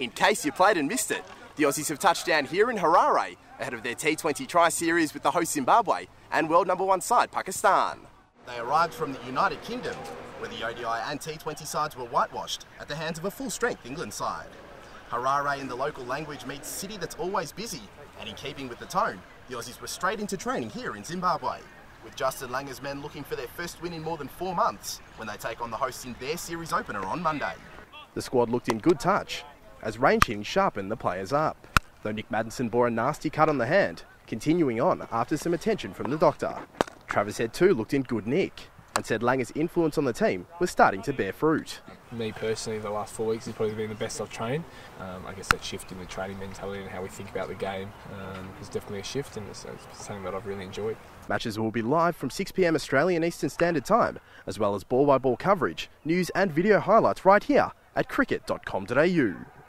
In case you played and missed it, the Aussies have touched down here in Harare ahead of their T20 Tri Series with the host Zimbabwe and world number one side Pakistan. They arrived from the United Kingdom, where the ODI and T20 sides were whitewashed at the hands of a full strength England side. Harare in the local language means city that's always busy, and in keeping with the tone, the Aussies were straight into training here in Zimbabwe, with Justin Langer's men looking for their first win in more than four months when they take on the hosts in their series opener on Monday. The squad looked in good touch as range hitting sharpened the players up, though Nick Maddinson bore a nasty cut on the hand, continuing on after some attention from the doctor. Travis Head too looked in good nick and said Langer's influence on the team was starting to bear fruit. Me personally, the last four weeks has probably been the best I've trained. Um, I guess that shift in the training mentality and how we think about the game um, is definitely a shift, and it's, it's something that I've really enjoyed. Matches will be live from 6pm Australian Eastern Standard Time, as well as ball by ball coverage, news and video highlights right here at cricket.com.au.